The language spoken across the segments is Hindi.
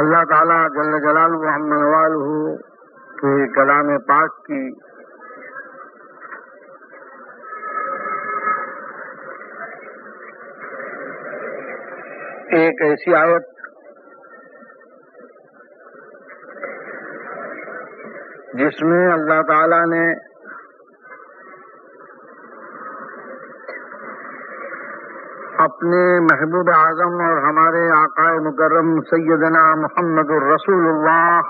अल्लाह ताला जल जलाल मोहम्मद के कलाम पाक की। एक ऐसी आयत जिसमें अल्लाह ताला ने अपने महबूब आज़म और हमारे आकाए मुकर्रम सैदना मोहम्मद रसूलुल्लाह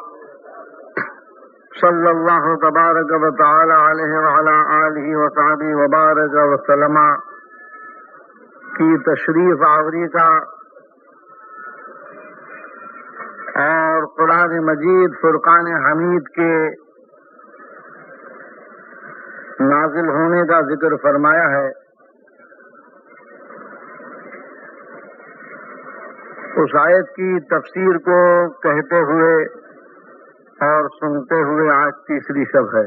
तबारक व तआला अलैहि व अला आलिहि व सहाबी व बारक की तशरीफ़ आवरी का और कुरान मजीद फुरकान हमीद के नाजिल होने का ज़िक्र फरमाया है। उस आयत की तफसीर को कहते हुए और सुनते हुए आज तीसरी शब है।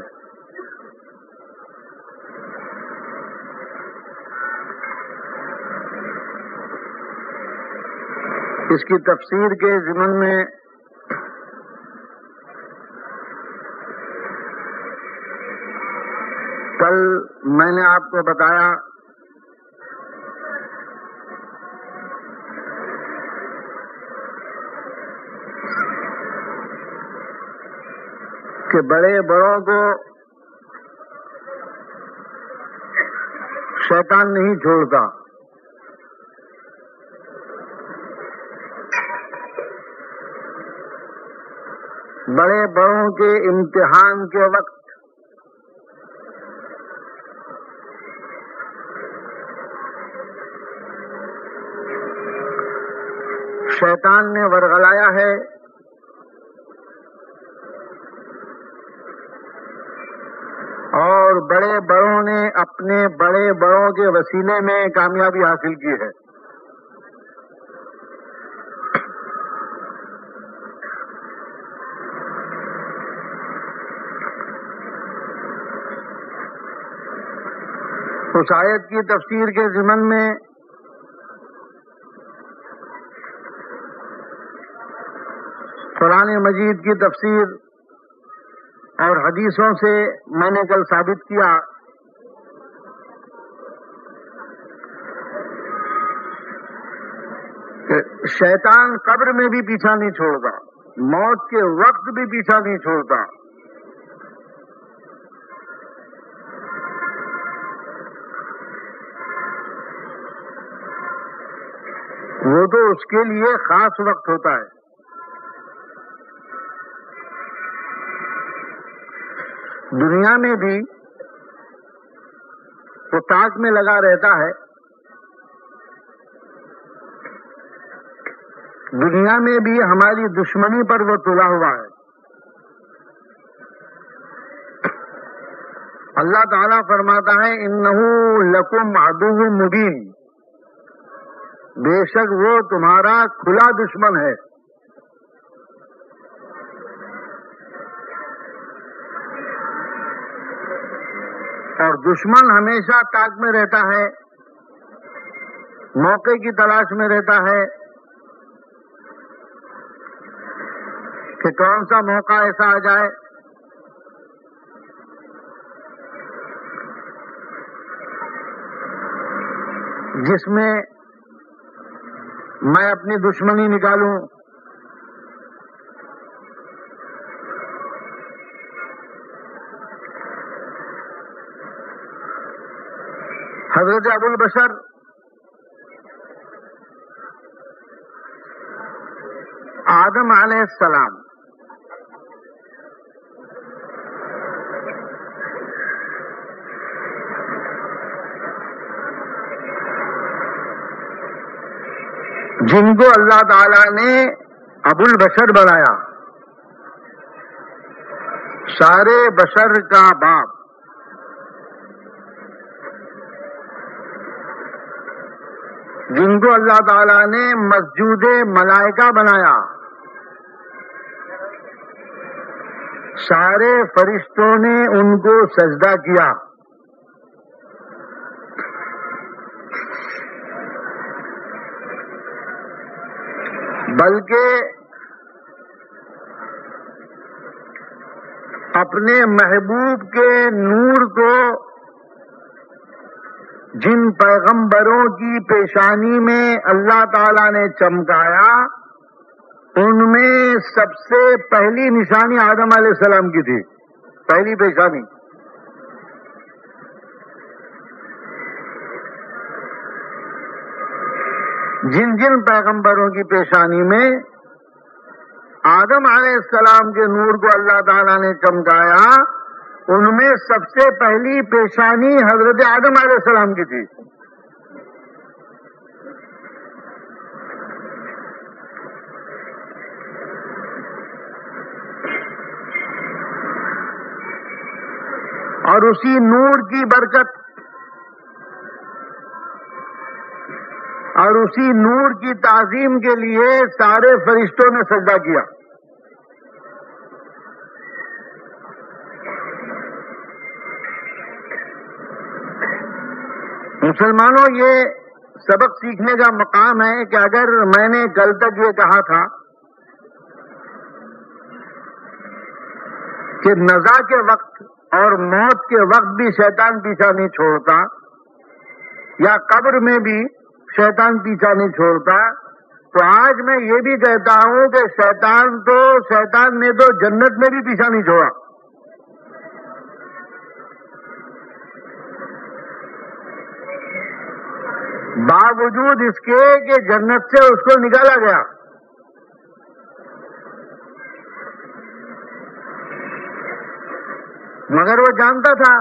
इसकी तफसीर के जिमन में कल मैंने आपको बताया कि बड़े बड़ों को शैतान नहीं छोड़ता। बड़े बड़ों के इम्तिहान के वक्त शैतान ने वरगलाया है। और बड़े बड़ों ने अपने बड़े बड़ों के वसीले में कामयाबी हासिल की है। उस आयत की तफसीर के जिमन में कुरान मजीद की तफसीर और हदीसों से मैंने कल साबित किया। कि शैतान कब्र में भी पीछा नहीं छोड़ता, मौत के वक्त भी पीछा नहीं छोड़ता। वो तो उसके लिए खास वक्त होता है। दुनिया में भी वो ताक में लगा रहता है। दुनिया में भी हमारी दुश्मनी पर वो तुला हुआ है। अल्लाह ताला फरमाता है, इन्नहू लकुम अदुव मुबीन। बेशक वो तुम्हारा खुला दुश्मन है। और दुश्मन हमेशा ताक में रहता है, मौके की तलाश में रहता है कि कौन सा मौका ऐसा आ जाए। जिसमें मैं अपनी दुश्मनी निकालूं हज़रत अबुल बशर। आदम सलाम। जिनको अल्लाह ताला ने अबुल बशर बनाया। सारे बशर का बाप। जिनको अल्लाह ताला ने मस्जूद मलाइका बनाया। सारे फरिश्तों ने उनको सजदा किया। बल्कि अपने महबूब के नूर को जिन पैगंबरों की पेशानी में अल्लाह ताला ने चमकाया, उनमें सबसे पहली निशानी आदम सलाम की थी, पहली पेशानी। जिन जिन पैगंबरों की पेशानी में आदम सलाम के नूर को अल्लाह ताला ने चमकाया उनमें सबसे पहली पेशानी हज़रत आदम सलाम की थी। और उसी नूर की बरकत, और उसी नूर की ताजीम के लिए सारे फरिश्तों ने सजदा किया। मुसलमानों, ये सबक सीखने का मकाम है कि अगर मैंने कल तक ये कहा था कि नजा के वक्त और मौत के वक्त भी शैतान पीछा नहीं छोड़ता, या कब्र में भी शैतान पीछा नहीं छोड़ता तो आज मैं ये भी कहता हूँ कि शैतान तो शैतान ने तो जन्नत में भी पीछा नहीं छोड़ा। बावजूद इसके कि जन्नत से उसको निकाला गया। मगर वो जानता था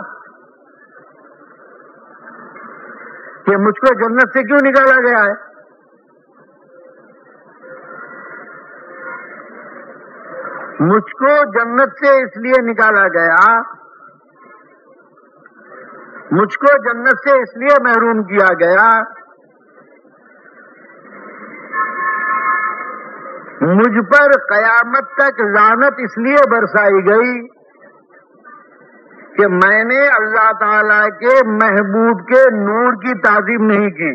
कि मुझको जन्नत से क्यों निकाला गया है? मुझको जन्नत से इसलिए निकाला गया, मुझको जन्नत से इसलिए महरूम किया गया मुझ पर कयामत तक लानत इसलिए बरसाई गई कि मैंने अल्लाह ताला के महबूब के नूर की ताजीम नहीं की।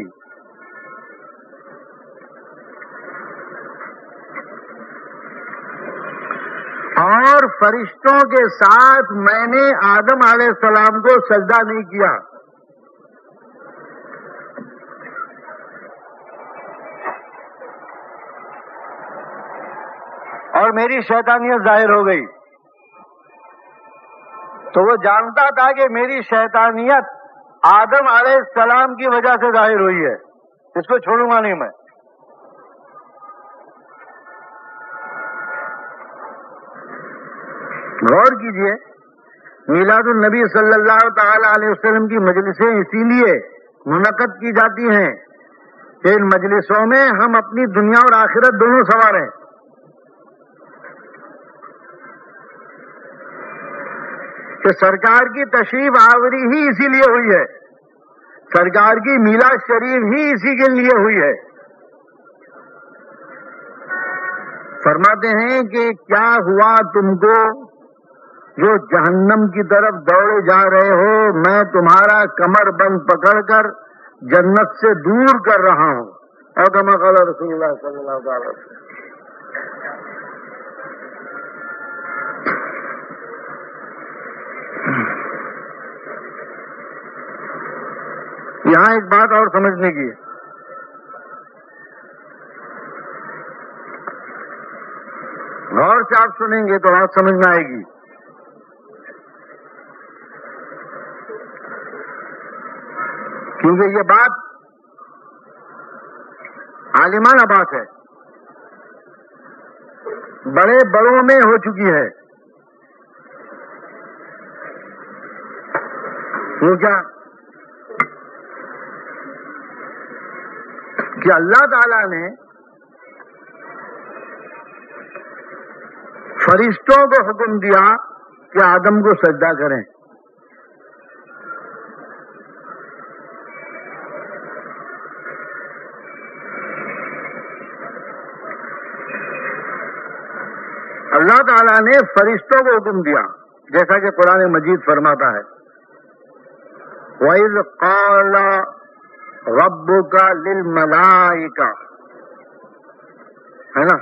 और फरिश्तों के साथ मैंने आदम सलाम को सजदा नहीं किया। और मेरी शैतानियत ज़ाहिर हो गई। तो वो जानता था कि मेरी शैतानियत आदम सलाम की वजह से ज़ाहिर हुई है। इसको छोड़ूँगा नहीं मैं। गौर कीजिए मीलादुल नबी सल्लल्लाहु अलैहि वसल्लम की मजलिसें इसीलिए मुनद की जाती हैं कि इन मजलिसों में हम अपनी दुनिया और आखिरत दोनों सवार हैं। कि सरकार की तशरीफ़ आवरी ही इसीलिए हुई है। सरकार की मीला शरीफ ही इसी के लिए हुई है। फरमाते हैं कि क्या हुआ तुमको? जो जहन्नम की तरफ़ दौड़े जा रहे हो, मैं तुम्हारा कमर बंद पकड़कर जन्नत से दूर कर रहा हूँ। और कमा रसूलुल्लाह सल्लल्लाहु अलैहि वसल्लम। यहाँ एक बात और समझने की है। गौर से आप सुनेंगे तो बात समझ में आएगी। क्योंकि ये बात आलिमाना बात है। बड़े बड़ों में हो चुकी है। वो क्या कि अल्लाह ताला ने फरिश्तों को हुक्म दिया कि आदम को सजदा करें। अल्लाह ताला ने फरिश्तों को हुक्म दिया, जैसा कि कुरान मजीद फरमाता है वही काला रब्बु का लिल मलाइका। है ना?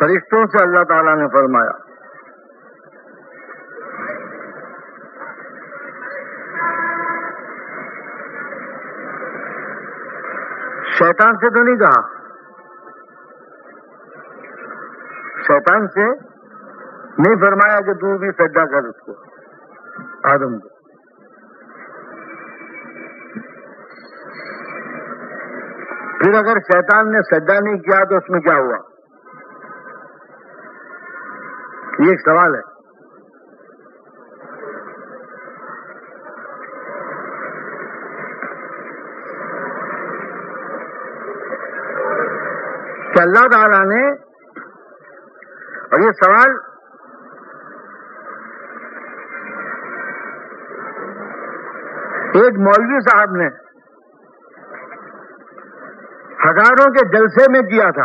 फरिश्तों से अल्लाह ताला ने फरमाया, शैतान से तो नहीं कहा। शैतान से नहीं फरमाया कि तू भी सज्जा कर उसको, आदम को। फिर अगर शैतान ने सज्जा नहीं किया तो उसमें क्या हुआ? ये एक सवाल है। कि अल्लाह ताला ने, और ये सवाल, एक मौलवी साहब ने हज़ारों के जलसे में किया था।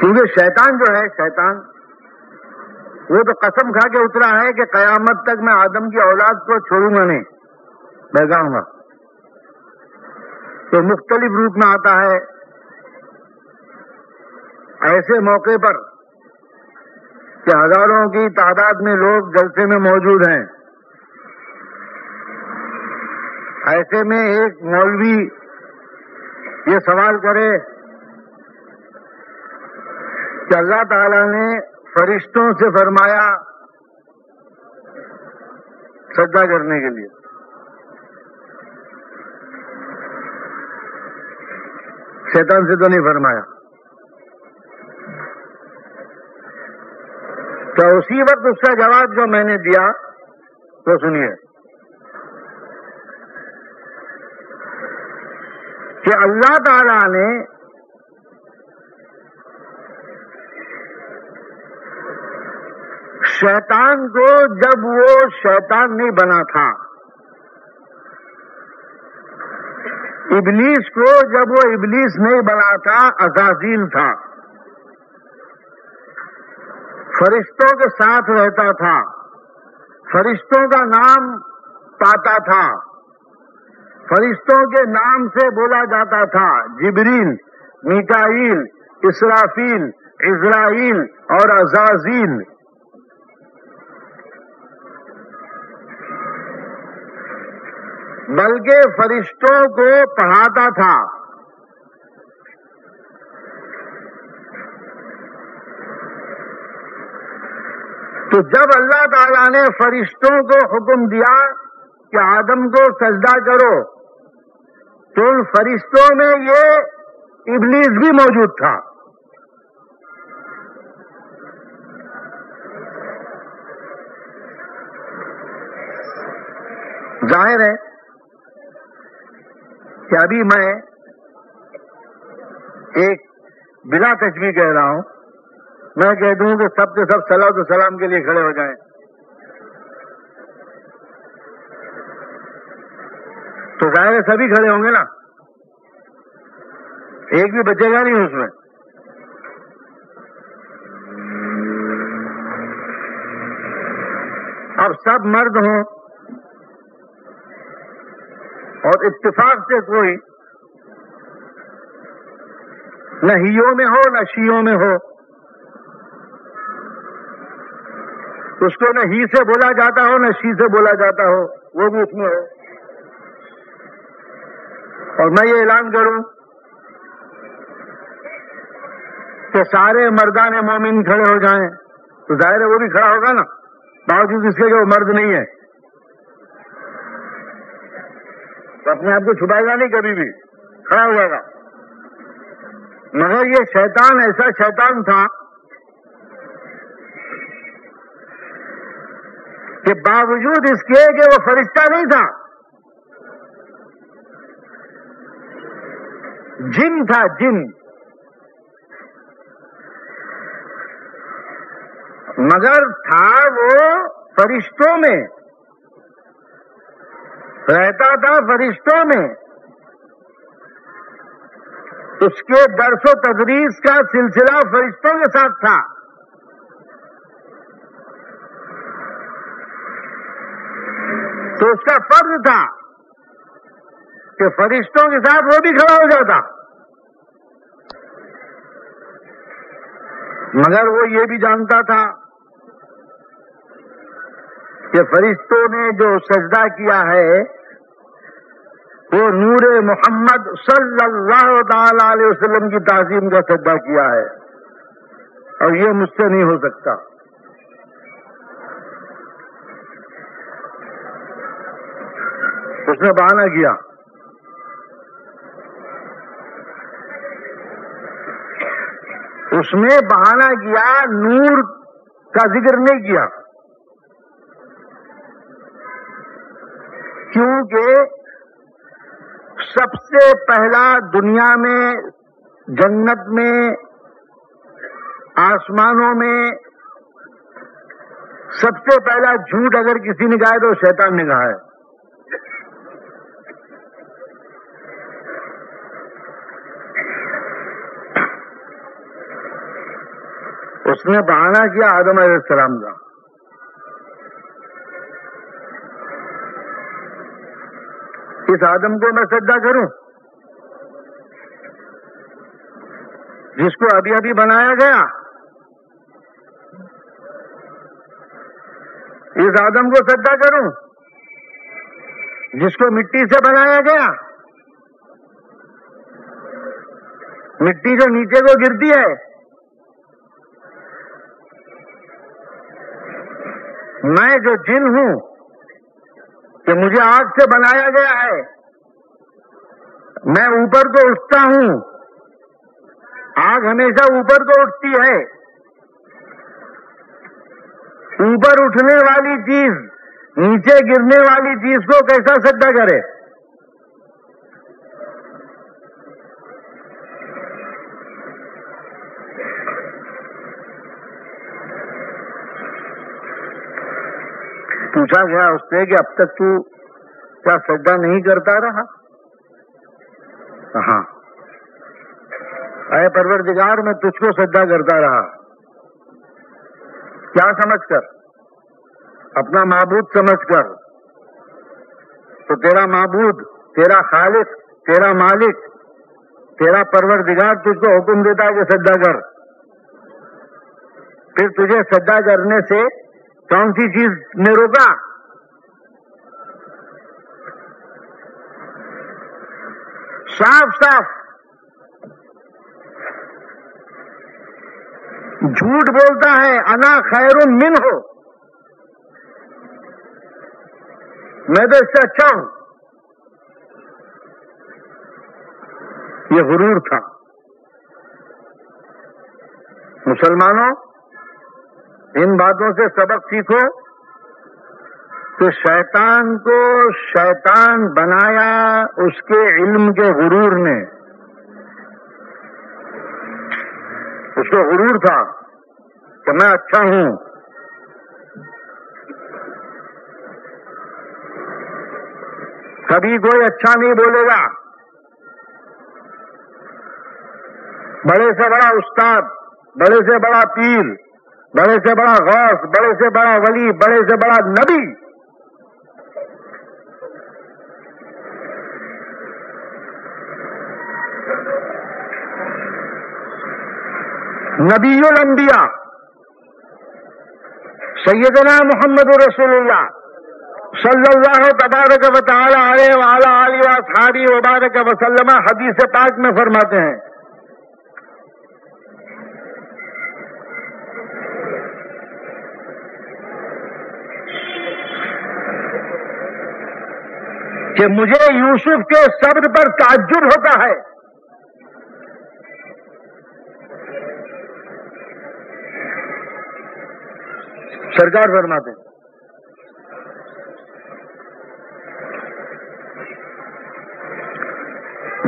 क्योंकि शैतान जो है, शैतान, वो तो कसम खा के उतरा है कि कयामत तक मैं आदम की औलाद को छोड़ूँगा नहीं बहगाऊँगा तो मुख्तलिफ़ रूप में आता है। ऐसे मौके पर कि हज़ारों की तादाद में लोग जलसे में मौजूद हैं। ऐसे में एक मौलवी ये सवाल करे कि अल्लाह ताला ने फरिश्तों से फरमाया सज्जा करने के लिए। शैतान से तो नहीं फरमाया। तो उसी वक्त उसका जवाब जो मैंने दिया तो सुनिए। कि अल्लाह ताला ने शैतान को जब वो शैतान नहीं बना था, इबलीस को जब वो इबलीस नहीं बना था, अजाजील था। फरिश्तों के साथ रहता था। फरिश्तों का नाम पाता था। फरिश्तों के नाम से बोला जाता था, जिबरील, मिकाइल, इसराफील, इज़राइल और अजाजील। बल्कि फरिश्तों को पढ़ाता था। तो जब अल्लाह ताला ने फरिश्तों को हुक्म दिया कि आदम को सजदा करो तो उन फरिश्तों में ये इबलीस भी मौजूद था। ज़ाहिर है कि अभी मैं एक बिना तस्वीर कह रहा हूँ। मैं कह दूँ कि सब के सब सलाह तो सलाम के लिए खड़े हो जाएँ। तो ज़ाहिर सभी खड़े होंगे ना। एक भी बचेगा नहीं उसमें। अब सब मर्द हों और इत्तेफाक से कोई न हियों में हो, न शीयों में हो। उसको न ही से बोला जाता हो, न शी से बोला जाता हो, वो भी उसमें हो। और मैं ये ऐलान करूँ कि सारे मर्दान मोमिन खड़े हो जाएँ तो ज़ाहिर है वो भी खड़ा होगा ना। बावजूद इसके कि वो मर्द नहीं है। तो अपने आप को छुपाएगा नहीं कभी भी। खड़ा हो जाएगा। मगर ये शैतान, ऐसा शैतान था कि बावजूद इसके कि वो फरिश्ता नहीं था जिन था जिन। मगर था वो फरिश्तों में। रहता था फरिश्तों में। उसके दरसो तदरीस का सिलसिला फरिश्तों के साथ था। तो उसका फ़र्ज़ था कि फरिश्तों के साथ वो भी खड़ा हो जाता। मगर वो ये भी जानता था कि फरिश्तों ने जो सजदा किया है, वो नूर मोहम्मद सल्लल्लाहु अलैहि वसल्लम की ताजीम का सजदा किया है। और ये मुझसे नहीं हो सकता। उसने बहाना किया। उसने बहाना किया, नूर का ज़िक्र नहीं किया। क्योंकि सबसे पहला दुनिया में, जन्नत में, आसमानों में, सबसे पहला झूठ अगर किसी ने कहा है तो शैतान ने कहा है। उसने बहाना किया आदम सलाम का। इस आदम को मैं सज्जा करूँ? जिसको अभी अभी बनाया गया। इस आदम को सज्जा करूँ? जिसको मिट्टी से बनाया गया। मिट्टी जो नीचे को गिरती है। मैं जो जिन हूँ कि मुझे आग से बनाया गया है। मैं ऊपर को उठता हूँ। आग हमेशा ऊपर को उठती है। ऊपर उठने वाली चीज़, नीचे गिरने वाली चीज़ को कैसा सद्दा करे? पूछा गया उससे कि अब तक तू क्या सज्जा नहीं करता रहा? हाँ। अय परवरदिगार, मैं तुझको सज्जा करता रहा। क्या समझकर? अपना माबूद समझकर। तो तेरा माबूद, तेरा खालिक तेरा मालिक, तेरा परवरदिगार तुझको हुक्म देता है कि सज्जा कर। फिर तुझे सज्जा करने से कौन सी चीज़ ने रोका? साफ़ साफ़। झूठ बोलता है, अना खैरुन मिन हो मैं तो इससे अच्छा हूँ। ये गुरूर था। मुसलमानों इन बातों से सबक सीखो कि शैतान को शैतान बनाया उसके इल्म के गुरूर ने। उसको गुरूर था कि मैं अच्छा हूँ। कभी कोई अच्छा नहीं बोलेगा। बड़े से बड़ा उस्ताद, बड़े से बड़ा पीर बड़े से बड़ा गौस, बड़े से बड़ा वली, बड़े से बड़ा नबी। नबील अंबिया सैदना मोहम्मद रसूलुल्लाह, सल्लल्लाहु तबारक व तआला अलैहि व अला आलिहि व असहाबी व बारक वसल्लम हदीस पाक में फरमाते हैं। कि मुझे यूसुफ के सब्र पर ताज्जुब होता है। सरकार फरमाते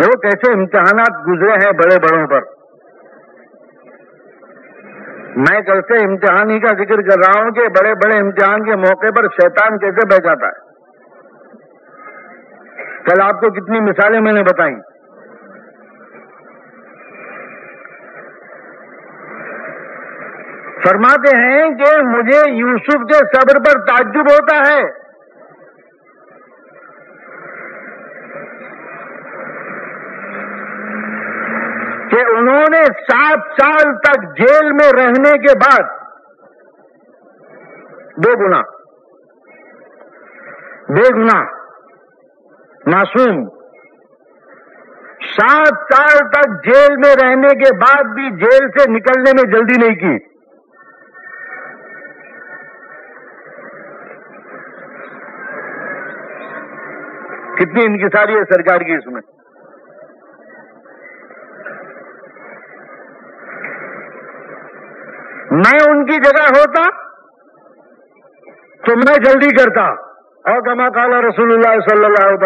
वो कैसे इम्तिहानात गुजरे हैं बड़े बड़ों पर। मैं कल से इम्तिहान ही का ज़िक्र कर रहा हूँ कि बड़े बड़े इम्तिहान के मौके पर शैतान कैसे बह जाता है। कल आपको कितनी मिसालें मैंने बताई। फरमाते हैं कि मुझे यूसुफ के सब्र पर ताज्जुब होता है। कि उन्होंने सात साल तक जेल में रहने के बाद बेगुना बेगुना मासूम, सात साल तक जेल में रहने के बाद भी जेल से निकलने में जल्दी नहीं की। कितनी इनकी सारी है सरकार की इसमें? मैं उनकी जगह होता तो मैं जल्दी करता। और कमा काला रसूलुल्लाह सल्लल्लाहु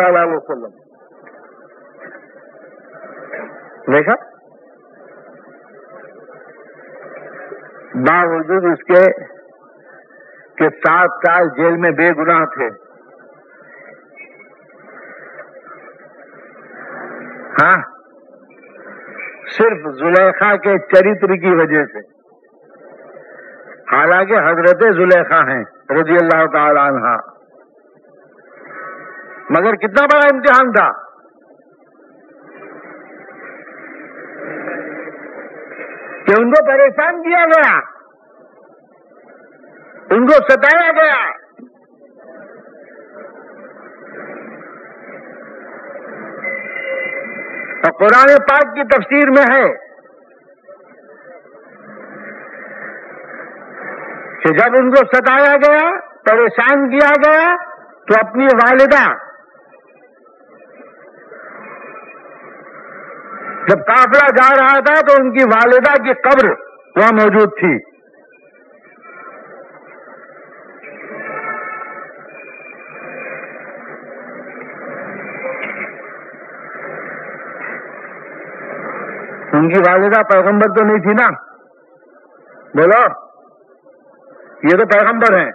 देखा बावजूद उसके के सात साल जेल में बेगुनाह थे। हाँ? सिर्फ़ जुलेखा के चरित्र की वजह से। हालाँकि हज़रत जुलेखा हैं रज़ी अल्लाह तहा मगर कितना बड़ा इम्तिहान था। कि उनको परेशान किया गया। उनको सताया गया। और कुरान पाक की तफसीर में है कि जब उनको सताया गया, परेशान किया गया तो अपनी वालिदा जब काफला जा रहा था तो उनकी वालिदा की कब्र वहाँ मौजूद थी। उनकी वालिदा पैगंबर तो नहीं थी ना? बोलो, ये तो पैगंबर हैं।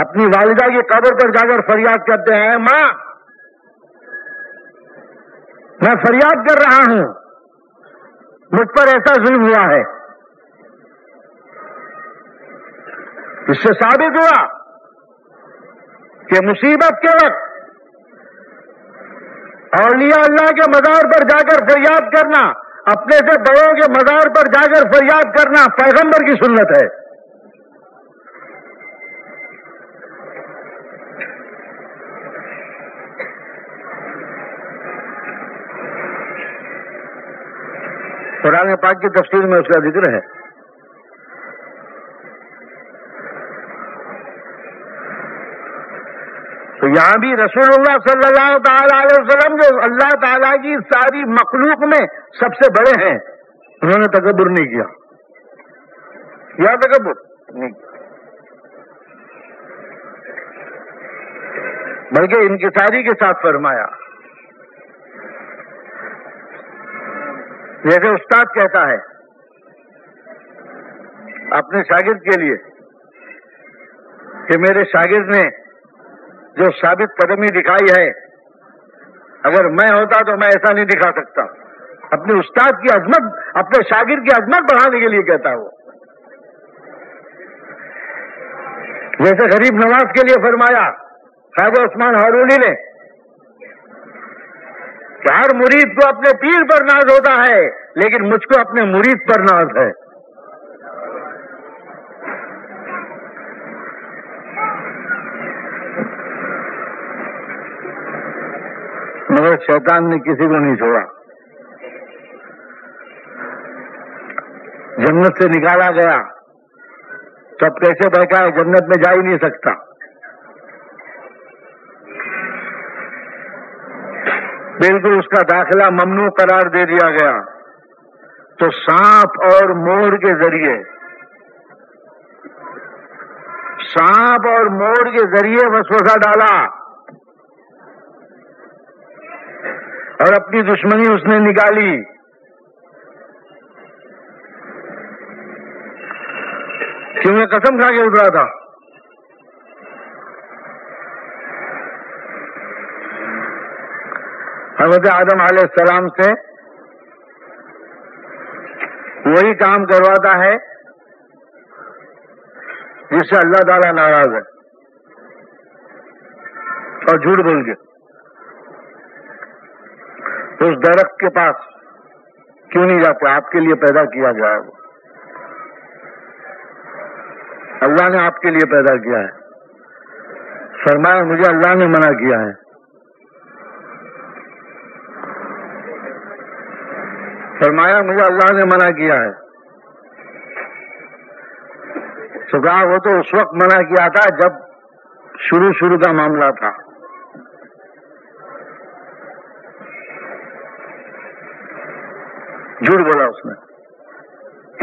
अपनी वालिदा की कब्र पर जाकर फरियाद करते हैं, माँ। मैं फरियाद कर रहा हूँ। मुझ पर ऐसा जुल्म हुआ है। इससे साबित हुआ कि मुसीबत के वक्त औलिया अल्लाह के मजार पर जाकर फरियाद करना, अपने से बड़ों के मजार पर जाकर फरियाद करना पैगंबर की सुन्नत है। कुरान पाक की तफसीर में उसका ज़िक्र है। तो यहाँ भी रसूलुल्लाह सल्लल्लाहु अलैहि वसल्लम जो अल्लाह ताला की सारी मखलूक में सबसे बड़े हैं, उन्होंने तकबर नहीं किया। या तकबर नहीं बल्कि इनकिसारी के साथ फरमाया। जैसे उस्ताद कहता है, अपने शागिर्द के लिए, कि मेरे शागिर्द ने जो साबित कदमी दिखाई है, अगर मैं होता तो मैं ऐसा नहीं दिखा सकता। अपने उस्ताद की अजमत, अपने शागिर की अजमत बढ़ाने के लिए कहता वो जैसे गरीब नवाज़ के लिए फरमाया ख्वाजा उस्मान हारूनी ने हर मुरीद को अपने पीर पर नाज होता है, लेकिन मुझको अपने मुरीद पर नाज है। मगर शैतान ने किसी को नहीं छोड़ा। जन्नत से निकाला गया सब कैसे बैठा है, जन्नत में जा ही नहीं सकता। बिल्कुल उसका दाखिला ममनू करार दे दिया गया। तो सांप और मोर के ज़रिए, सांप और मोर के ज़रिए वसवसा डाला। और अपनी दुश्मनी उसने निकाली। क्योंकि कसम खा के उतरा था। हज़रत आदम सलाम से वही काम करवाता है, जिससे अल्लाह ताला नाराज़ है और झूठ बोल के। उस दरख्त के पास क्यों नहीं जाते? आपके लिए पैदा किया गया है वो। अल्लाह ने आपके लिए पैदा किया है। फरमाया, मुझे अल्लाह ने मना किया है। फरमाया, मुझे अल्लाह ने मना किया है। तो कहा, वो तो उस वक्त मना किया था जब शुरू शुरू का मामला था। झूठ बोला उसने।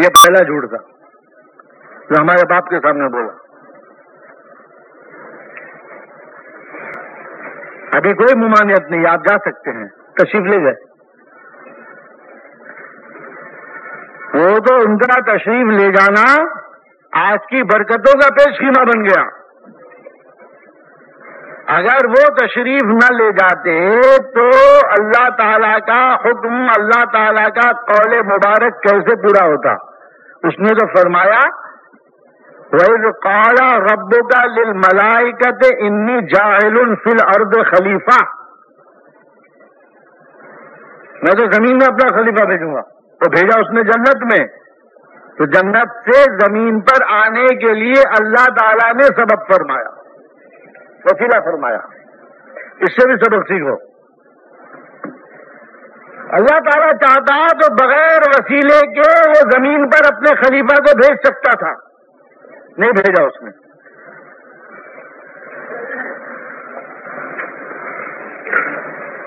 ये पहला झूठ था। जो हमारे बाप के सामने बोला। अभी कोई मुमानियत नहीं, आप जा सकते हैं। तशीफ ले गए वो तो उनका तशरीफ़ ले जाना आज की बरकतों का पेशखीमा बन गया। अगर वो तशरीफ़ न ले जाते तो अल्लाह ताला का हुक्म, अल्लाह ताला का कौल मुबारक कैसे पूरा होता? उसने तो फरमाया वही काला रब्बो का लिल मलाइकत इन्नी जाहिल फिल अर्द खलीफा। मैं तो ज़मीन में अपना खलीफा भेजूँगा। तो भेजा उसने जन्नत में। तो जन्नत से ज़मीन पर आने के लिए अल्लाह ताला ने सबक फरमाया। वसीला फरमाया। इससे भी सबक सीखो अल्लाह ताला चाहता तो बगैर वसीले के वो ज़मीन पर अपने खलीफा को भेज सकता था। नहीं भेजा उसने।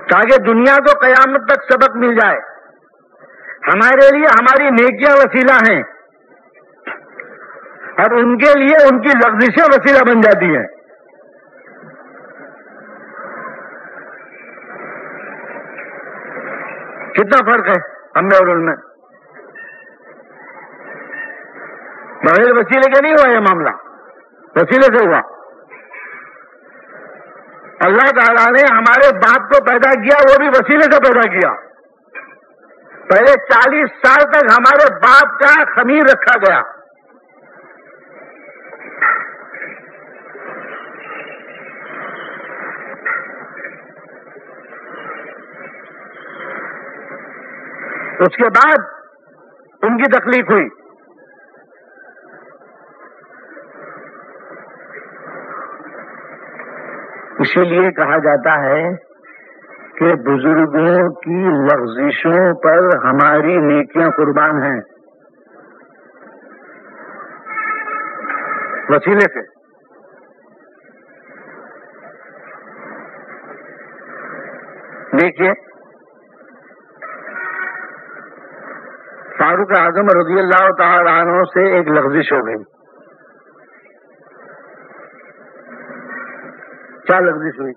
ताकि दुनिया को कयामत तक सबक मिल जाए। हमारे लिए हमारी नेकिया वसीला हैं। और उनके लिए उनकी लफ्जिशें वसीला बन जाती हैं। कितना फ़र्क है हमने और उनमें? बगैर वसीले के नहीं हुआ यह मामला। वसीले से हुआ। अल्लाह ताला ने हमारे बाप को पैदा किया, वो भी वसीले से पैदा किया। पहले 40 साल तक हमारे बाप का खमीर रखा गया। उसके बाद उनकी तकलीफ़ हुई। इसीलिए कहा जाता है कि बुज़ुर्गों की लफ्जिशों पर हमारी नेकियाँ कुर्बान हैं। वसीले से। देखिए फारूक आज़म रज़ी अल्लाह तहों से एक लफ्जिश हो गई। क्या लफ्जिश हुई?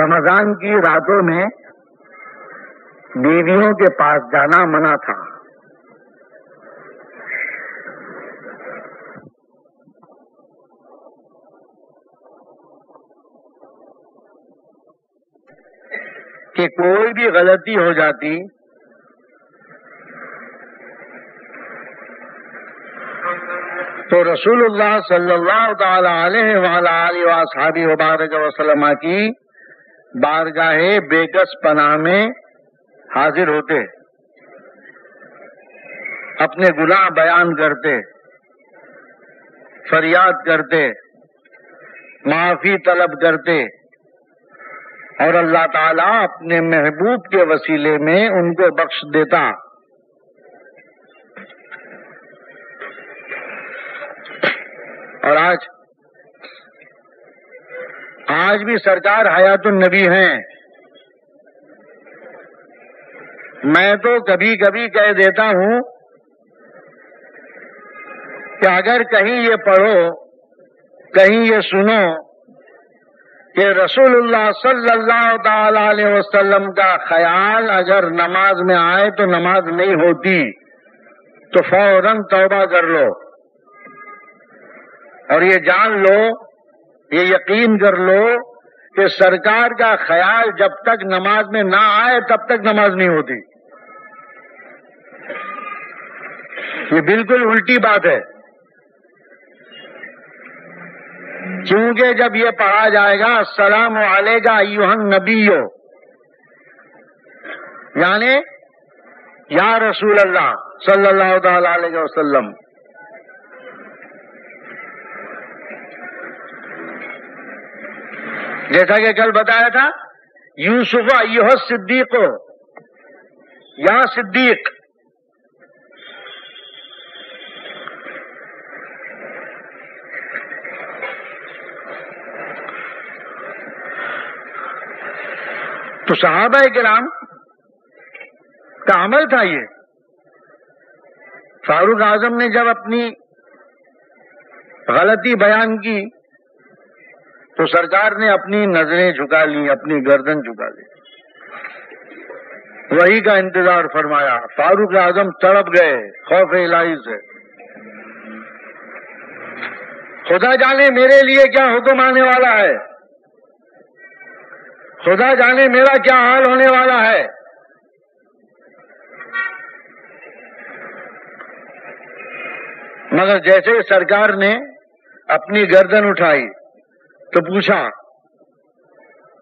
रमज़ान की रातों में बीवियों के पास जाना मना था। कि कोई भी गलती हो जाती तो रसूलुल्लाह सल्लल्लाहु अलैहि वसल्लम की बारगाहे बेगस पनाह में हाजिर होते, अपने गुनाह बयान करते, फरियाद करते, माफ़ी तलब करते और अल्लाह ताला अपने महबूब के वसीले में उनको बख्श देता। और आज आज भी सरकार हयातुल नबी हैं। मैं तो कभी कभी कह देता हूँ कि अगर कहीं ये पढ़ो, कहीं ये सुनो कि रसूलुल्लाह सल्लल्लाहु अलैहि वसल्लम का ख्याल अगर नमाज़ में आए तो नमाज़ नहीं होती तो फ़ौरन तौबा कर लो। और ये जान लो ये यकीन कर लो कि सरकार का ख्याल जब तक नमाज़ में ना आए, तब तक नमाज़ नहीं होती। ये बिल्कुल उल्टी बात है। क्योंकि जब ये पढ़ा जाएगा, सलाम वालेगा यूहन नबीयो। यानी, या रसूल अल्लाह सल्लल्लाहु अलैहि वसल्लम। जैसा कि कल बताया था, यूसुफ अयुह सिद्दीक या सिद्दीक? तो साहब राम का अमल था ये। फारूक आज़म ने जब अपनी गलती बयान की तो सरकार ने अपनी नज़रें झुका ली, अपनी गर्दन झुका ली। वही का इंतज़ार फरमाया, फारूक आज़म तड़प गए, खौफ इलाही से। खुदा जाने मेरे लिए क्या हुक्म आने वाला है। खुदा जाने मेरा क्या हाल होने वाला है। मगर जैसे सरकार ने अपनी गर्दन उठाई तो पूछा,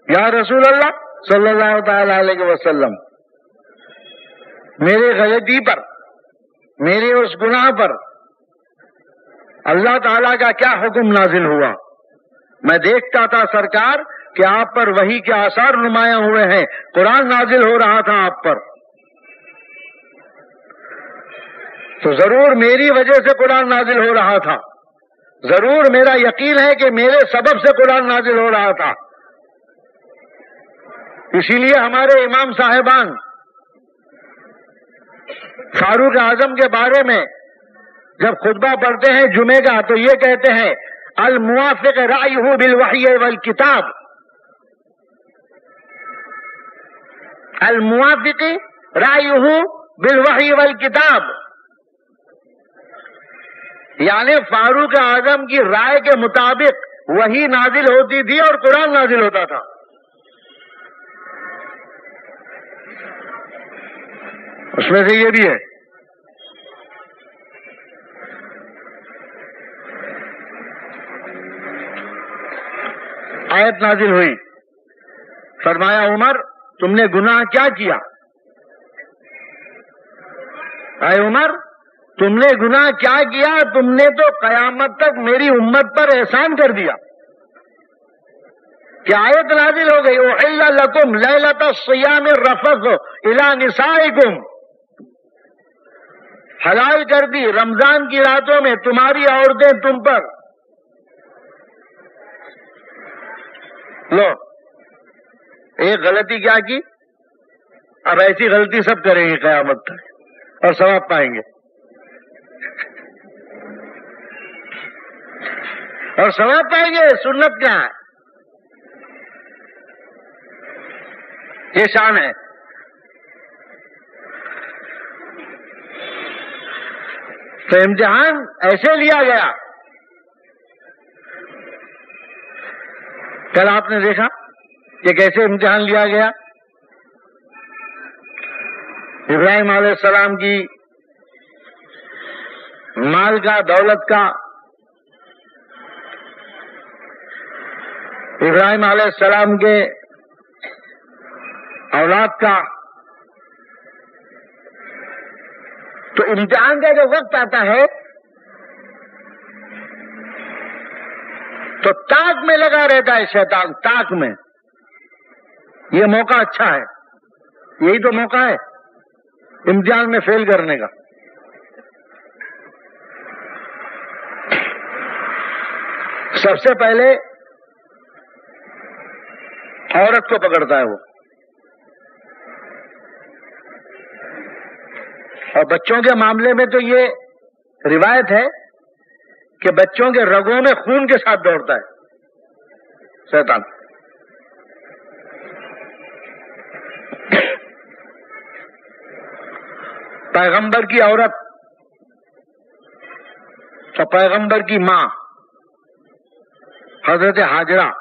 या रसूल अल्लाह अलैहि वसल्लम, मेरे गलती पर, मेरे उस गुनाह पर अल्लाह ताला का क्या हुक्म नाजिल हुआ? मैं देखता था सरकार कि आप पर वही के आसार नुमाया हुए हैं। कुरान नाजिल हो रहा था आप पर। तो ज़रूर मेरी वजह से कुरान नाजिल हो रहा था। ज़रूर मेरा यकीन है कि मेरे सबब से कुरान नाजिल हो रहा था। इसीलिए हमारे इमाम साहेबान फारूक आज़म के बारे में जब खुतबा पढ़ते हैं जुमे का तो ये कहते हैं अल मुआफिक राय हूँ बिल वही वल किताब अल मुआफिक राय हूँ बिल वही वल किताब यानी फारूक आज़म की राय के मुताबिक वही नाजिल होती थी और कुरान नाजिल होता था। उसमें से ये भी है। आयत नाजिल हुई। फरमाया, उमर, तुमने गुनाह क्या किया? आए उमर तुमने गुनाह क्या किया? तुमने तो कयामत तक मेरी उम्मत पर एहसान कर दिया। कि आयत नाजिल हो गई? ओहिल्ला लकुम लैलता सियाम रफस इला निसाइकुम। हलाल कर दी रमज़ान की रातों में तुम्हारी औरतें तुम पर। लो, एक गलती क्या की? अब ऐसी गलती सब करेंगे कयामत तक और सवाब पाएँगे। और सवाब पाएँगे सुन्नत क्या है? ये शान है। तो इम्तिहान ऐसे लिया गया। कल आपने देखा कि कैसे इम्तिहान लिया गया। इब्राहिम सलाम की माल का, दौलत का इब्राहिम सलाम के औलाद का। तो इम्तिहान का जो वक्त आता है तो ताक में लगा रहता है शैतान, ताक में। ये मौका अच्छा है। यही तो मौका है, इम्तिहान में फेल करने का। सबसे पहले औरत को पकड़ता है वो। और बच्चों के मामले में तो ये रिवायत है कि बच्चों के रगों में खून के साथ दौड़ता है। शैतान। पैगंबर की औरत तो पैगंबर की माँ, हज़रत हाजरा।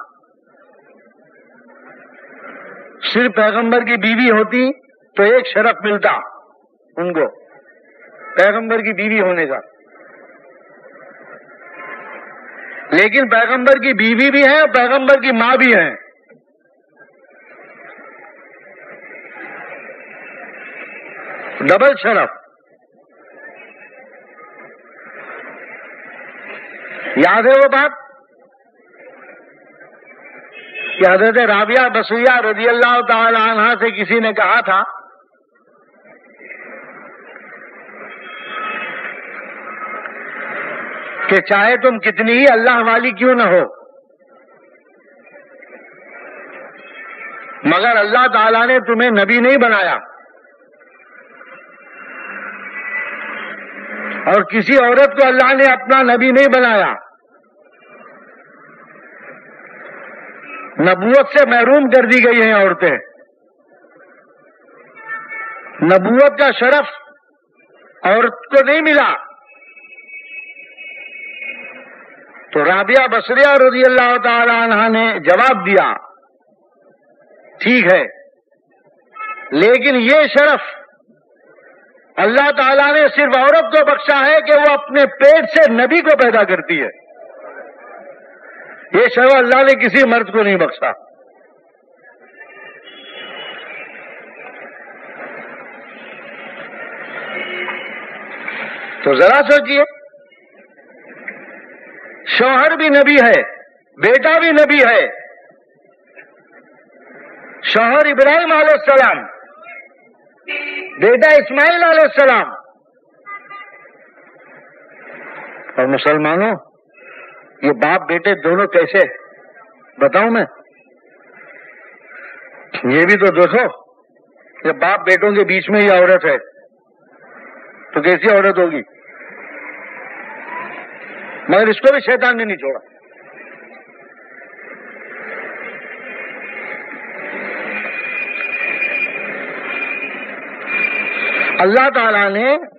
सिर्फ़ पैगंबर की बीवी होती तो एक शरफ मिलता उनको। पैगंबर की बीवी होने का। लेकिन पैगंबर की बीवी भी है और पैगंबर की माँ भी है। डबल शरफ। याद है वो बात? कि हज़रत राबिया बसुया रज़ी अल्लाह तहा से किसी ने कहा था, कि चाहे तुम कितनी ही अल्लाह वाली क्यों न हो, मगर अल्लाह ताला ने तुम्हें नबी नहीं बनाया। और किसी औरत को अल्लाह ने अपना नबी नहीं बनाया। नबूवत से महरूम कर दी गई हैं औरतें। नबूत का शरफ औरत को नहीं मिला। तो राबिया बसरिया रज़ी अल्लाह तला ने जवाब दिया, ठीक है, लेकिन ये शरफ अल्लाह ताला ने सिर्फ़ औरत को बख्शा है कि वो अपने पेट से नबी को पैदा करती है। ये शर्फ अल्लाह ने किसी मर्द को नहीं बख्शा। तो जरा सोचिए, शौहर भी नबी है, बेटा भी नबी है। शौहर इब्राहिम सलाम, बेटा इस्माइल सलाम। और मुसलमानों ये बाप बेटे दोनों कैसे बताऊँ मैं? ये भी तो देखो, ये बाप बेटों के बीच में ही औरत है। तो कैसी औरत होगी? मगर इसको भी शैतान ने नहीं छोड़ा। अल्लाह ताला ने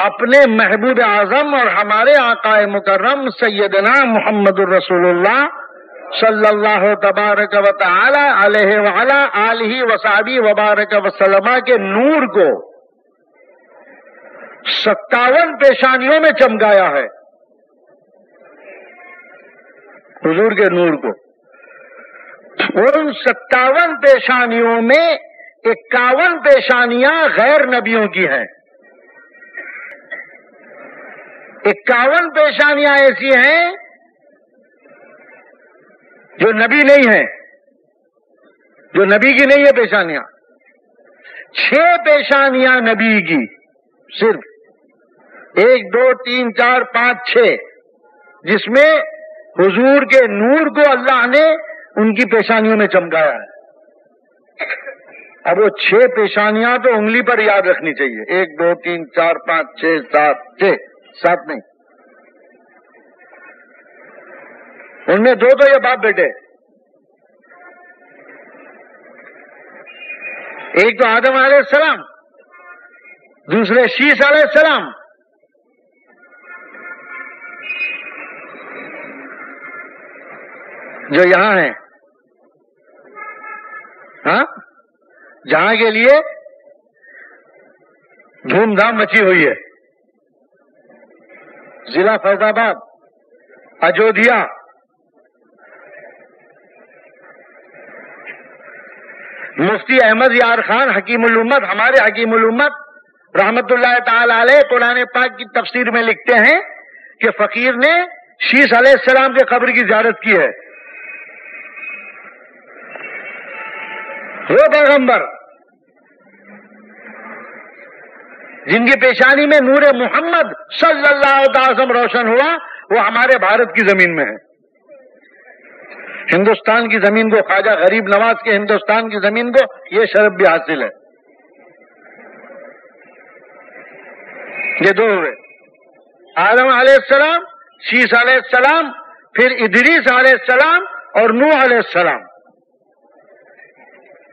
अपने महबूब आज़म और हमारे आकाए मुकर्रम सैदना मोहम्मद रसूलुल्लाह सल्लल्लाहु तबारक वाला आलिही वसाबी वबारक वसलमा के नूर को सत्तावन पेशानियों में चमकाया है। हुजूर के नूर को। उन सत्तावन पेशानियों में इक्यावन पेशानियाँ गैर नबियों की हैं। इक्यावन पेशानियाँ ऐसी हैं जो नबी नहीं है। जो नबी की नहीं है पेशानियाँ। छह पेशानियाँ नबी की, सिर्फ़। एक, दो, तीन, चार, पाँच छ जिसमें हुजूर के नूर को अल्लाह ने उनकी पेशानियों में चमकाया है। अब वो छह पेशानियाँ तो उंगली पर याद रखनी चाहिए। एक, दो, तीन, चार, पाँच, छह, सात, छह। सात नहीं। उनमें दो तो ये बाप बेटे। एक तो आदम सलाम, दूसरे शीश सलाम। जो यहाँ है, हा? जहाँ के लिए धूमधाम मची हुई है। जिला फैजाबाद, अयोध्या। मुफ्ती अहमद यार खान हकीमुल उम्मत, हमारे हकीमुल उम्मत ताला कुरान पाक की तफसीर में लिखते हैं कि फकीर ने शीश सलाम के कब्र की जियारत की है। वो पैगंबर जिनकी पेशानी में नूर मोहम्मद वसल्लम रोशन हुआ, वो हमारे भारत की ज़मीन में है। हिंदुस्तान की ज़मीन को, ख्वाजा गरीब नवाज़ के हिंदुस्तान की ज़मीन को, ये शरफ भी हासिल है। ये दो हुए। आदम सलाम, शीस सलाम, फिर इदरीस सलाम और नूह सलाम।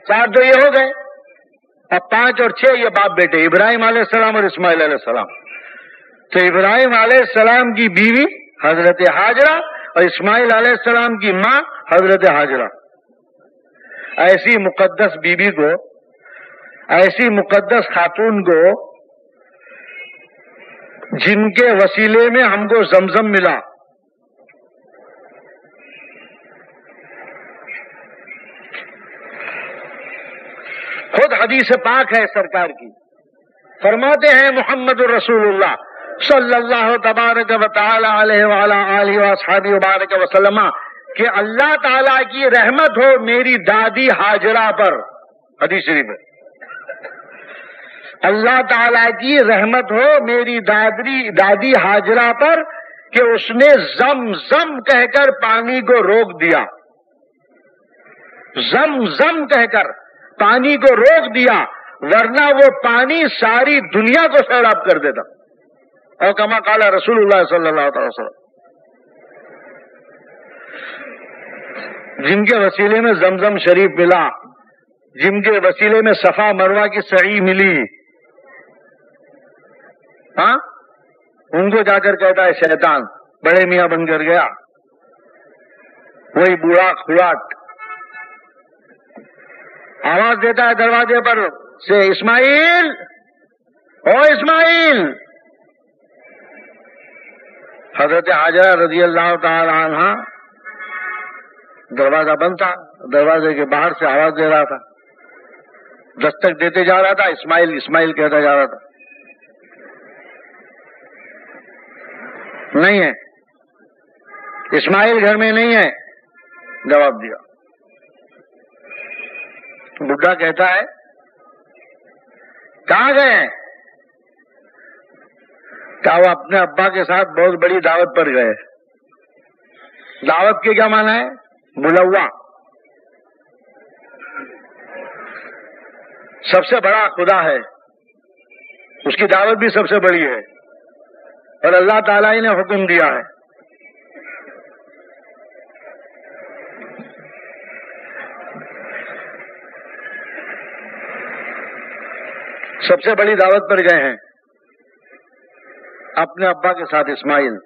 चार तो ये हो गए। अब पाँच और छह ये बाप बेटे, इब्राहिम सलाम और इस्माइल सलाम। तो इब्राहिम सलाम की बीवी हज़रत हाजरा और इस्माइल सलाम की माँ हज़रत हाजरा। ऐसी मुकद्दस बीबी को, ऐसी मुकद्दस खातून को, जिनके वसीले में हमको जमजम मिला। खुद हदीस पाक है सरकार की। फरमाते हैं मोहम्मद रसूलुल्लाह सल्लल्लाहु तबारक वबारक वसलमा कि अल्लाह ताला की रहमत हो मेरी दादी हाजरा पर। हदीस शरीफ अल्लाह ताला की रहमत हो मेरी दादी दादी हाजरा पर कि उसने जम जम कहकर पानी को रोक दिया। जम जम कहकर। पानी को रोक दिया, वरना वो पानी सारी दुनिया को सैराब कर देता। और कमा काला अलैहि वसल्लम। जिनके वसीले में जमजम शरीफ मिला, जिनके वसीले में सफ़ा मरवा की सही मिली हाँ? उनको जाकर कहता है, शैतान, बड़े मियाँ बनकर गया। वही बूढ़ा खुराट आवाज़ देता है दरवाजे पर से, इस्माइल! ओ इस्माइल! हज़रत हाजरा रज़ी अल्लाह तहा दरवाज़ा बंद था, दरवाजे के बाहर से आवाज़ दे रहा था। दस्तक देते जा रहा था, इस्माइल इस्माइल कहता जा रहा था। नहीं है, इस्माइल घर में नहीं है, जवाब दिया। बुढ़ा कहता है, कहा गए क्या वो अपने अब्बा के साथ बहुत बड़ी दावत पर गए। दावत के क्या माना है? मुलवा सबसे बड़ा खुदा है। उसकी दावत भी सबसे बड़ी है। और अल्लाह ताला ही ने हुक्म दिया है। सबसे बड़ी दावत पर गए हैं। अपने अब्बा के साथ इस्माइल।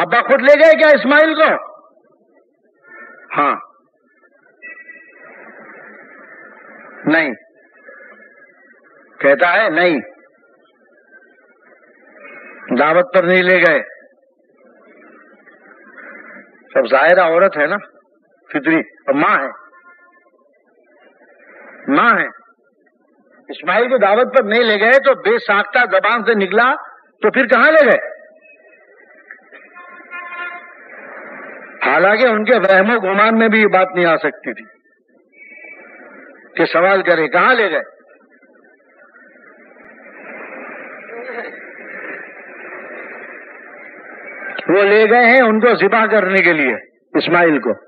अब्बा खुद ले गए क्या इस्माइल को? हाँ। नहीं। कहता है, नहीं। दावत पर नहीं ले गए। सब ज़ाहिर औरत है ना? फितरी और माँ है। माँ है। इस्माइल को दावत पर नहीं ले गए तो बेसाख्ता जबान से निकला तो फिर कहाँ ले गए? हालाँकि उनके वहमो गुमान में भी ये बात नहीं आ सकती थी कि सवाल करे, कहाँ ले गए? वो ले गए हैं उनको जिबा करने के लिए, इस्माइल को।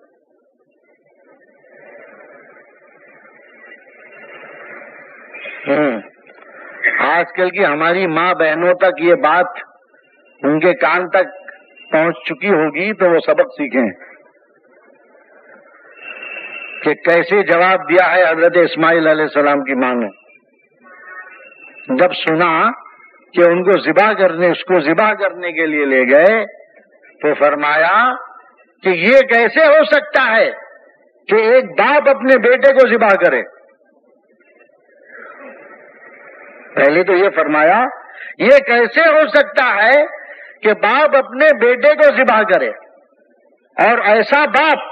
आजकल की हमारी माँ बहनों तक ये बात उनके कान तक पहुँच चुकी होगी तो वो सबक सीखें कि कैसे जवाब दिया है हज़रत इस्माइल सलाम की माँ ने। जब सुना कि उनको जिबा करने, उसको जिबा करने के लिए ले गए तो फरमाया कि ये कैसे हो सकता है कि एक बाप अपने बेटे को जिबा करे? पहले तो ये फरमाया, ये कैसे हो सकता है कि बाप अपने बेटे को जिबा करे? और ऐसा बाप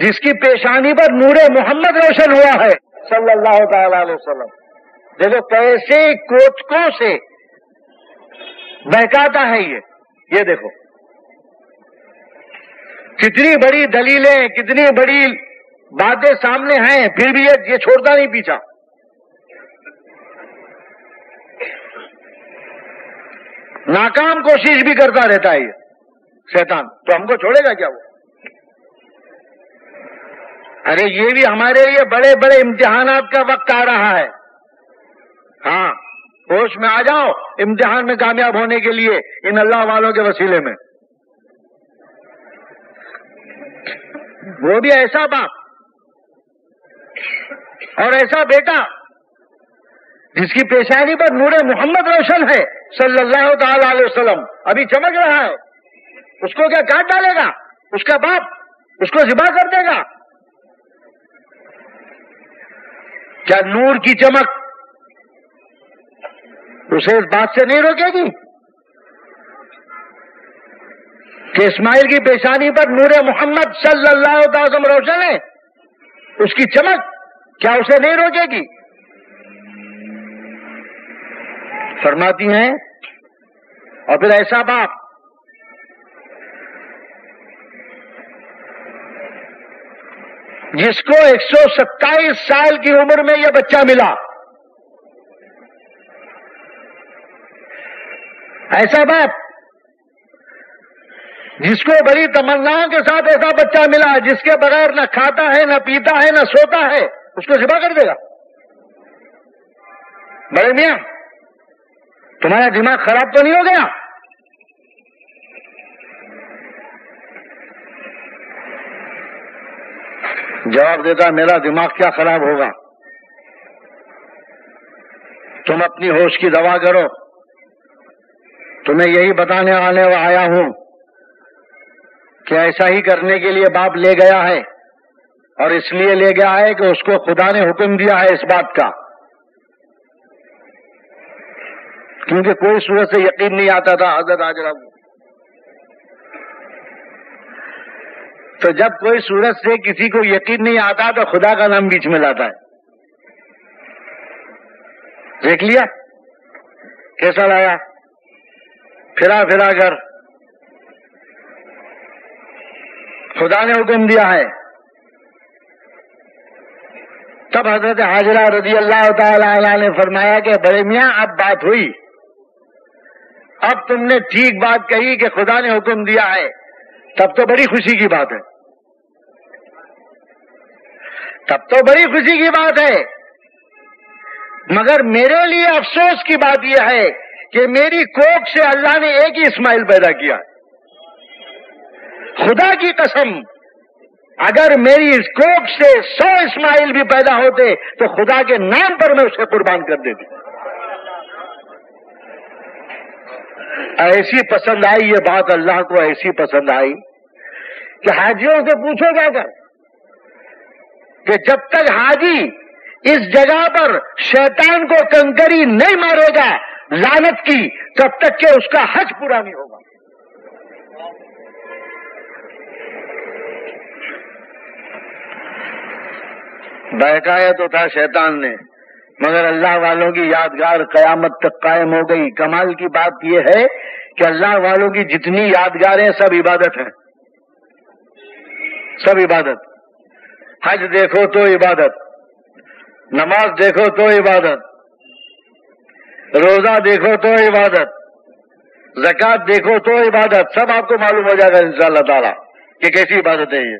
जिसकी पेशानी पर नूरे मोहम्मद रोशन हुआ है, सल्लल्लाहु अलैहि वसल्लम। देखो कैसे कोचकों से बहकाता है ये। ये देखो, कितनी बड़ी दलीलें, कितनी बड़ी बातें सामने हैं, फिर भी ये ये छोड़ता नहीं पीछा। नाकाम कोशिश भी करता रहता है ये। शैतान तो हमको छोड़ेगा क्या वो? अरे ये भी हमारे लिए बड़े बड़े इम्तिहान का वक्त आ रहा है। हाँ होश में आ जाओ, इम्तिहान में कामयाब होने के लिए इन अल्लाह वालों के वसीले में। वो भी ऐसा बाप और ऐसा बेटा जिसकी पेशानी पर नूर मोहम्मद रोशन है, सल्लल्लाहु अलैहि वसल्लम। अभी चमक रहा है। उसको क्या काट डालेगा? उसका बाप? उसको जिबा कर देगा? क्या नूर की चमक उसे इस बात से नहीं रोकेगी? कि इस्माइल की पेशानी पर नूर मोहम्मद सल्लल्लाहु अलैहि वसल्लम रोशन है, उसकी चमक क्या उसे नहीं रोकेगी? फरमाती हैं, और फिर ऐसा बाप जिसको 127 साल की उम्र में यह बच्चा मिला। ऐसा बाप जिसको बड़ी तमन्नाओं के साथ ऐसा बच्चा मिला, जिसके बगैर न खाता है, न पीता है, न सोता है, उसको जिबा कर देगा। बड़े मियाँ तुम्हारा दिमाग खराब तो नहीं हो गया? जवाब देता, मेरा दिमाग क्या खराब होगा? तुम अपनी होश की दवा करो। तुम्हें यही बताने आने आया हूँ कि ऐसा ही करने के लिए बाप ले गया है और इसलिए ले गया है कि उसको खुदा ने हुक्म दिया है इस बात का। क्योंकि कोई सूरत से यकीन नहीं आता था हज़रत आजरा को तो जब कोई सूरत से किसी को यकीन नहीं आता तो खुदा का नाम बीच में लाता है। देख लिया? कैसा लाया? फिरा फिरा कर। खुदा ने हुक्म दिया है। तब हज़रत हाजरा रज़ी अल्लाह तला ने फरमाया कि, बड़े मियाँ, अब बात हुई। अब तुमने ठीक बात कही कि खुदा ने हुक्म दिया है, तब तो बड़ी खुशी की बात है। तब तो बड़ी खुशी की बात है। मगर मेरे लिए अफसोस की बात यह है कि मेरी कोख से अल्लाह ने एक ही इस्माइल पैदा किया। खुदा की कसम, अगर मेरी इस कोख से सौ इस्माइल भी पैदा होते तो खुदा के नाम पर मैं उसे कुर्बान कर देती। ऐसी पसंद आई ये बात अल्लाह को, ऐसी पसंद आई। कि हाजियों से पूछो जाकर कि जब तक हाजी इस जगह पर शैतान को कंकरी नहीं मारेगा लानत की, तब तक के उसका हज पूरा नहीं होगा। बहकाया तो था शैतान ने। मगर अल्लाह वालों की यादगार कयामत तक कायम हो गई। कमाल की बात यह है कि अल्लाह वालों की जितनी यादगारें सब इबादत हैं। सब इबादत। हज देखो तो इबादत। नमाज़ देखो तो इबादत। रोजा देखो तो इबादत। जक़ात देखो तो इबादत। सब आपको मालूम हो जाएगा इंशाल्लाह ताला कि कैसी इबादत है ये।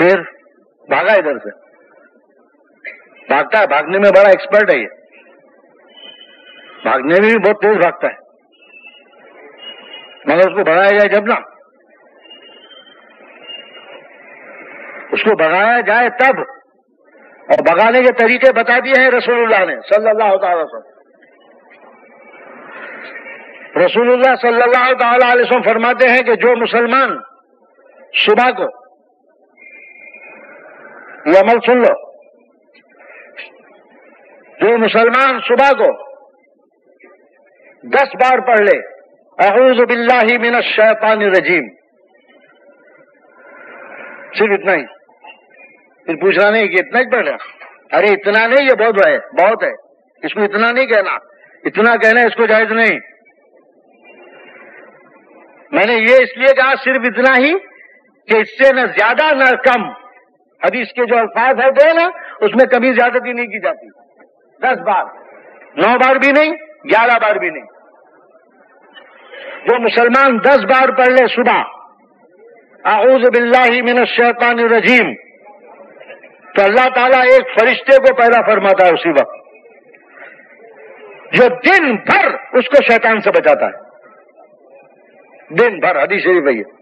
फिर भागा इधर से। भागता है भागने में बड़ा एक्सपर्ट है ये। भागने में भी बहुत तेज भागता है। मगर उसको भगाया जाए जब ना, उसको भगाया जाए तब, और भगाने के तरीके बता दिए हैं रसूलुल्लाह ने, सल्लल्लाहु अलैहि वसल्लम। रसूलुल्लाह सल्लल्लाहु अलैहि वसल्लम फरमाते हैं कि जो मुसलमान सुबह को ये अमल सुन लो। जो मुसलमान सुबह को दस बार पढ़ ले अहूज बिल्लाही मिन शैतान रजीम। सिर्फ़ इतना ही। फिर पूछना नहीं कि इतना ही पढ़ रहा अरे इतना नहीं, ये बहुत है बहुत है। इसको इतना नहीं कहना। इतना कहना इसको जायज़ नहीं। मैंने ये इसलिए कहा, सिर्फ़ इतना ही कि इससे न ज़्यादा न कम। हदीस के जो अल्फाज है ना, उसमें कभी ज्यादती नहीं की जाती। दस बार। नौ बार भी नहीं, ग्यारह बार भी नहीं। जो मुसलमान दस बार पढ़ ले सुबह, आऊज बिल्लाही मिन शैतान रजीम। तो अल्लाह ताला एक फरिश्ते को पैदा फरमाता है उसी वक्त। जो दिन भर उसको शैतान से बचाता है। दिन भर हदी शरीफ है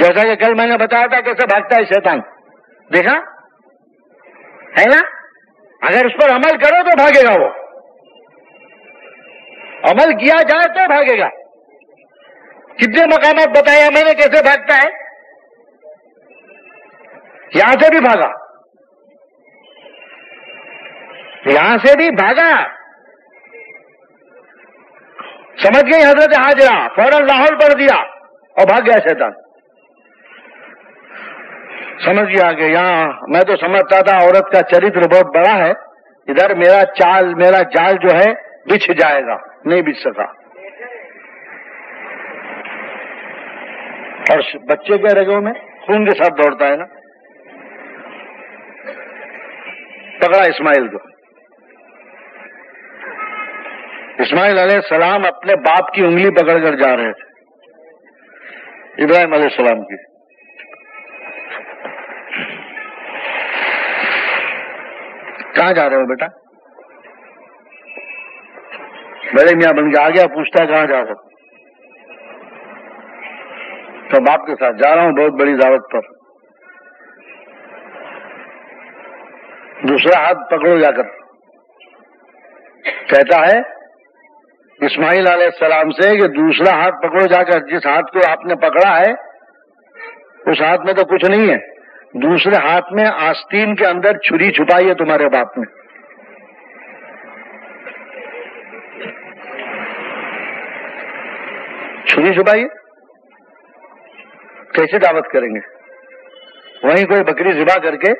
जैसा कि कल मैंने बताया था कैसे भागता है शैतान। देखा? है ना? अगर उस पर अमल करो तो भागेगा वो। अमल किया जाए तो भागेगा। कितने मकाम बताया मैंने कैसे भागता है? यहाँ से भी भागा। यहाँ से भी भागा। समझ गई हज़रत हाजरा? फ़ौरन लाहौल पढ़ दिया और भाग गया शैतान। समझ गया कि यहाँ, मैं तो समझता था औरत का चरित्र बहुत बड़ा है, इधर मेरा चाल, मेरा जाल जो है, बिछ जाएगा, नहीं बिछ सका। और बच्चे के रगों में? खून के साथ दौड़ता है ना? पकड़ा इस्माइल को। इस्माइल सलाम अपने बाप की उंगली पकड़कर जा रहे थे। इब्राहिम सलाम की। कहा जा रहे हो बेटा? बड़े मियाँ बन के आ गया, पूछता है कहाँ जा रहे तो बाप के साथ जा रहा हूँ बहुत बड़ी दावत पर। दूसरा हाथ पकड़ो जाकर। कहता है, इस्माइल सलाम से कि दूसरा हाथ पकड़ो जाकर, जिस हाथ को आपने पकड़ा है, उस हाथ में तो कुछ नहीं है। दूसरे हाथ में आस्तीन के अंदर छुरी छुपाई है तुम्हारे बाप ने। छुरी छुपाई कैसे दावत करेंगे? वहीं कोई बकरी जिबा करके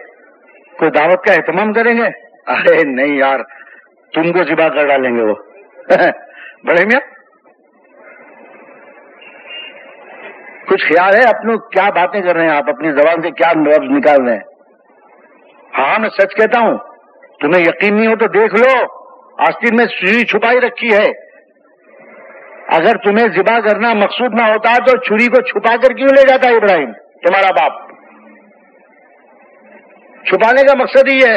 कोई दावत का एहतमाम करेंगे? अरे नहीं यार, तुमको जिबा कर डालेंगे वो। बड़े मिया। कुछ ख्याल है अपने? क्या बातें कर रहे हैं आप? अपनी जबान से क्या लफ्ज निकाल रहे हैं? हाँ मैं सच कहता हूँ, तुम्हें यकीन नहीं हो तो देख लो, आस्तीन में छुरी छुपाई रखी है। अगर तुम्हें जिबा करना मकसूद ना होता तो छुरी को छुपा कर क्यों ले जाता इब्राहिम, तुम्हारा बाप? छुपाने का मकसद ही है।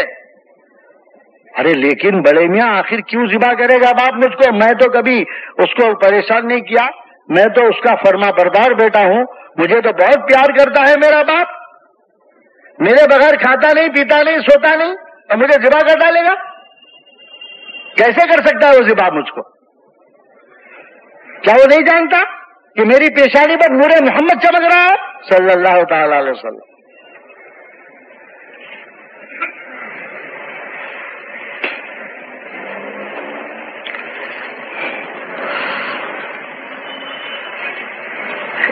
अरे, लेकिन बड़े मियाँ, आखिर क्यों जिबा करेगा बाप मुझको? मैं तो कभी उसको परेशान नहीं किया। मैं तो उसका फर्मा बरदार बेटा हूँ। मुझे तो बहुत प्यार करता है मेरा बाप। मेरे बगैर खाता नहीं, पीता नहीं, सोता नहीं, और मुझे जिबा कर डालेगा। कैसे कर सकता है वो जिबा मुझको? क्या वो नहीं जानता कि मेरी पेशानी पर नूरे मोहम्मद चमक रहा है? सल्लल्लाहु अलैहि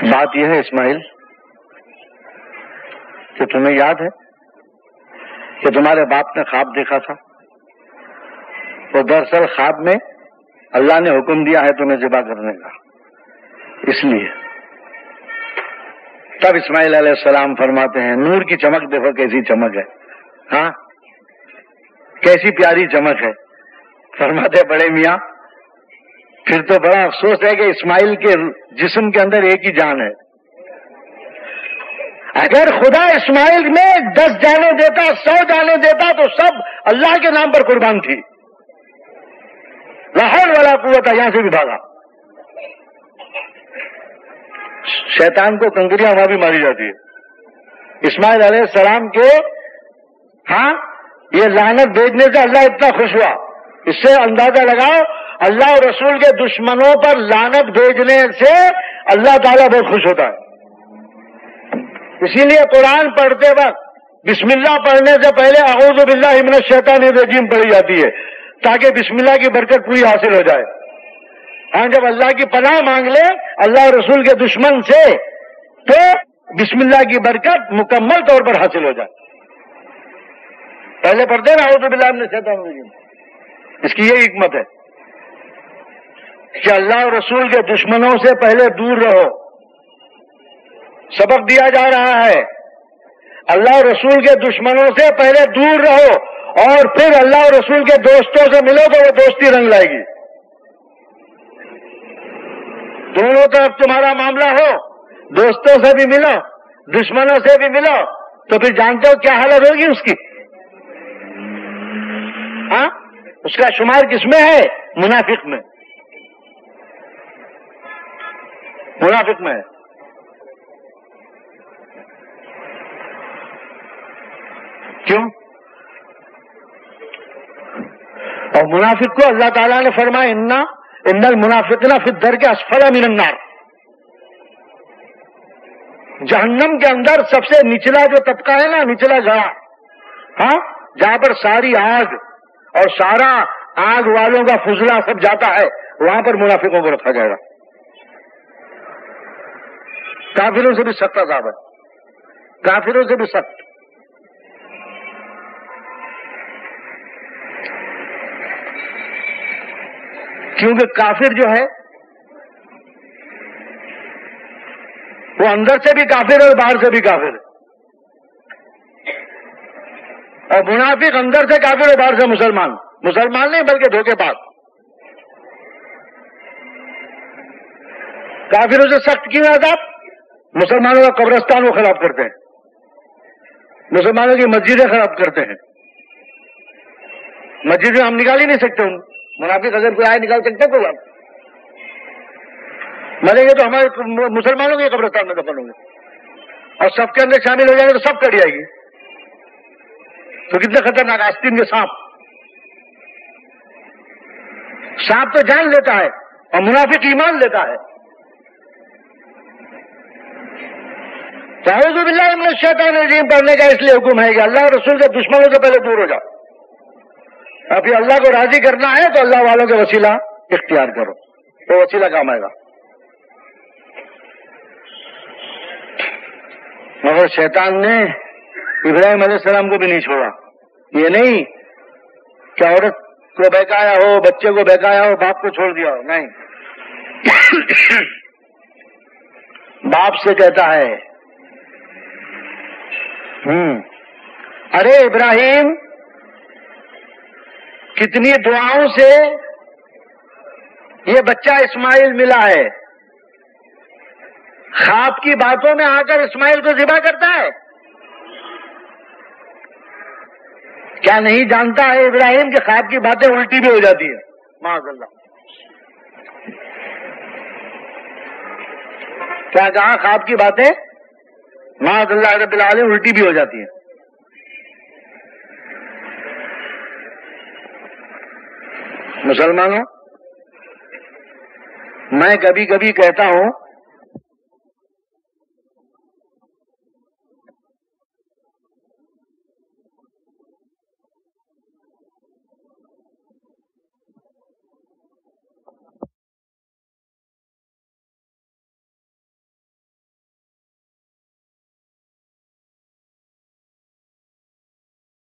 बात यह है, इस्माइल, कि तुम्हें याद है कि तुम्हारे बाप ने ख्वाब देखा था? तो दरअसल ख्वाब में अल्लाह ने हुक्म दिया है तुम्हें जिबा करने का। इसलिए तब इस्माइल सलाम फरमाते हैं, नूर की चमक देखो कैसी चमक है। हाँ? कैसी प्यारी चमक है। फरमाते बड़े मियाँ फिर तो बड़ा अफसोस है कि इस्माइल के जिस्म के अंदर एक ही जान है। अगर खुदा इस्माइल में दस जाने देता, सौ जाने देता तो सब अल्लाह के नाम पर कुर्बान थी। लाहौल वाला कुआ यहाँ से भी भागा। शैतान को कंकरिया वहाँ भी मारी जाती है। इस्माइल सलाम के हाँ ये लानत भेजने से अल्लाह इतना खुश हुआ। इससे अंदाज़ा लगाओ अल्लाह और रसूल के दुश्मनों पर लानत भेजने से अल्लाह ताला बहुत खुश होता है। इसीलिए कुरान पढ़ते वक्त, बिस्मिल्लाह पढ़ने से पहले अहूज बिल्ला इमन शैतान रजीम पढ़ी जाती है, ताकि बिस्मिल्लाह की बरकत पूरी हासिल हो जाए। हाँ जब अल्लाह की पनाह मांग ले, अल्लाह रसूल के दुश्मन से तो बिस्मिल्लाह की बरकत मुकम्मल तौर पर हासिल हो जाए। पहले पढ़ते ना अहूज बिल्ला इमन शैतान रजीम। इसकी यही हिकमत है। कि अल्लाह रसूल के दुश्मनों से पहले दूर रहो। सबक दिया जा रहा है। अल्लाह रसूल के दुश्मनों से पहले दूर रहो और फिर अल्लाह रसूल के दोस्तों से मिलो तो वो दोस्ती रंग लाएगी। दोनों तरफ़ तुम्हारा मामला हो, दोस्तों से भी मिलो, दुश्मनों से भी मिलो तो फिर जानते हो क्या हालत होगी उसकी? हाँ? उसका शुमार किसमें है? मुनाफिक में। मुनाफिक में। क्यों? और मुनाफिक को अल्लाह ताला ने फरमाया, इन्ना, इन्नल मुनाफिकना फिर दर के असफला मिनन्नार जहन्नम के अंदर सबसे निचला जो तबका है ना, निचला गड़ा हाँ? जहाँ पर सारी आग और सारा आग वालों का फुजला सब जाता है, वहाँ पर मुनाफिकों को रखा जाएगा। काफिरों से भी सख्त अजाब है। काफिरों से भी सख्त। क्योंकि काफिर जो है, वो अंदर से भी काफिर है और बाहर से भी काफिर है। और मुनाफिक अंदर से काफिर और बाहर से मुसलमान। मुसलमान नहीं, बल्कि धोखे धोखेबाज। काफिरों से सख्त क्यों आप मुसलमानों का कब्रस्तान वो खराब करते हैं। मुसलमानों की मस्जिदें खराब करते हैं। मस्जिद में हम निकाल ही नहीं सकते उन। मुनाफिक अगर कोई आए, निकाल सकते कोई बात। मरेंगे तो हमारे मुसलमानों के कब्रस्तान में दफन होंगे। और सबके अंदर शामिल हो जाएँगे तो सब कड़ी आएगी। तो कितने खतरनाक आस्तीन के सांप। सांप तो जान लेता है और मुनाफिक ईमान लेता है। शैतान पढ़ने का इसलिए हुक्म है कि अल्लाह रसूल के दुश्मनों से पहले दूर हो जाओ। अभी अल्लाह को राज़ी करना है तो अल्लाह वालों के वसीला इख्तियार करो। तो वसीला काम आएगा। मगर शैतान ने इब्राहिम सलाम को भी नहीं छोड़ा। ये नहीं कि औरत को बहकाया हो, बच्चे को बहकाया हो, बाप को छोड़ दिया हो। नहीं। बाप से कहता है हम्म। अरे इब्राहिम, कितनी दुआओं से ये बच्चा इस्माइल मिला है। खाब की बातों में आकर इस्माइल को जिबा करता है। क्या नहीं जानता है इब्राहिम के खाब की बातें उल्टी भी हो जाती है? माजल्ला क्या कहा खाब की बातें माजल्ला रबिल उल्टी भी हो जाती है। मुसलमानों मैं कभी कभी कहता हूँ